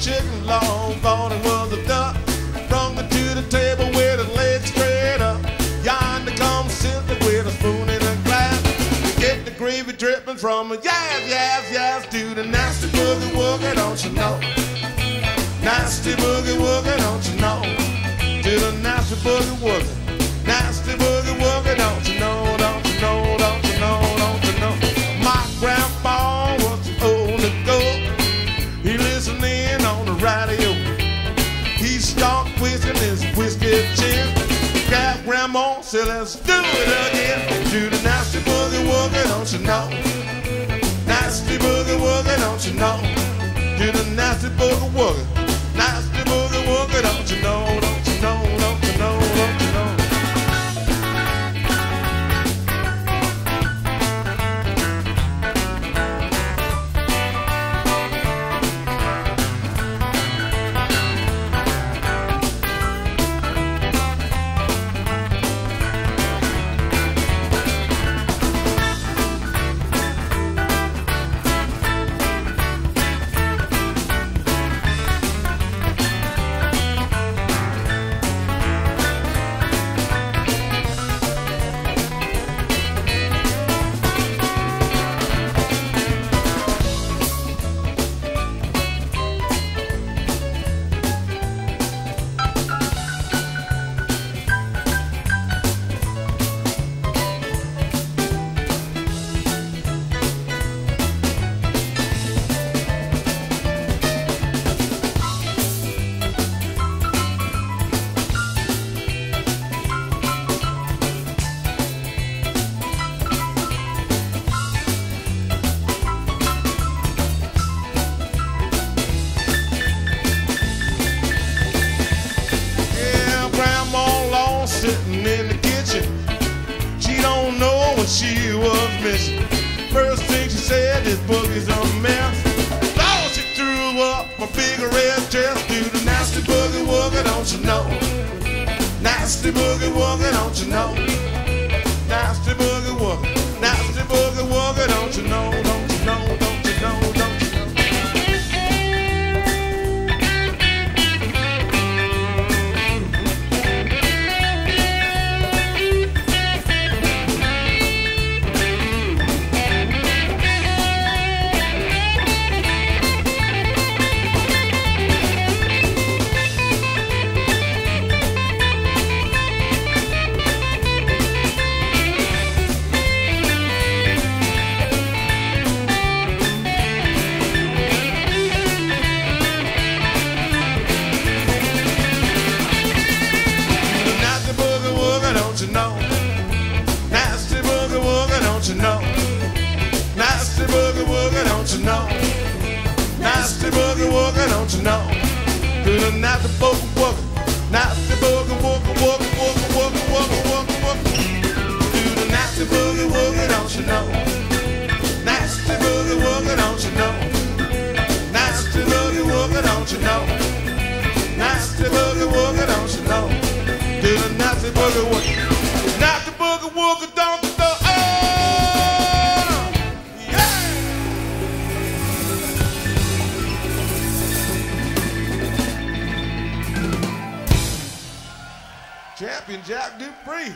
chicken long bone and was a duck. From the to the table with her legs straight up. Yonder comes Cynthia with a spoon and a glass. You get the gravy dripping from a Yes, yes, yes, do the nasty boogie woogie, don't you know? Nasty boogie woogie, don't you know? To the nasty boogie woogie. Nasty boogie woogie, don't you know? Don't you know? Don't you know? Don't you know? My grandpa was old to go. He listened radio. He started whistling his whiskey chin. Got grandma said, let's do it again. Do the nasty boogie woogie, don't you know? Nasty boogie woogie, don't you know? Do the nasty boogie woogie. Nasty boogie woogie, don't you know? Sitting in the kitchen. She don't know what she was missing. First thing she said, this boogie's a mess. Lord, she threw up my big red dress. Do the nasty boogie woogie, don't you know? Nasty boogie woogie, don't you know? Do the nasty Champion Jack Dupree.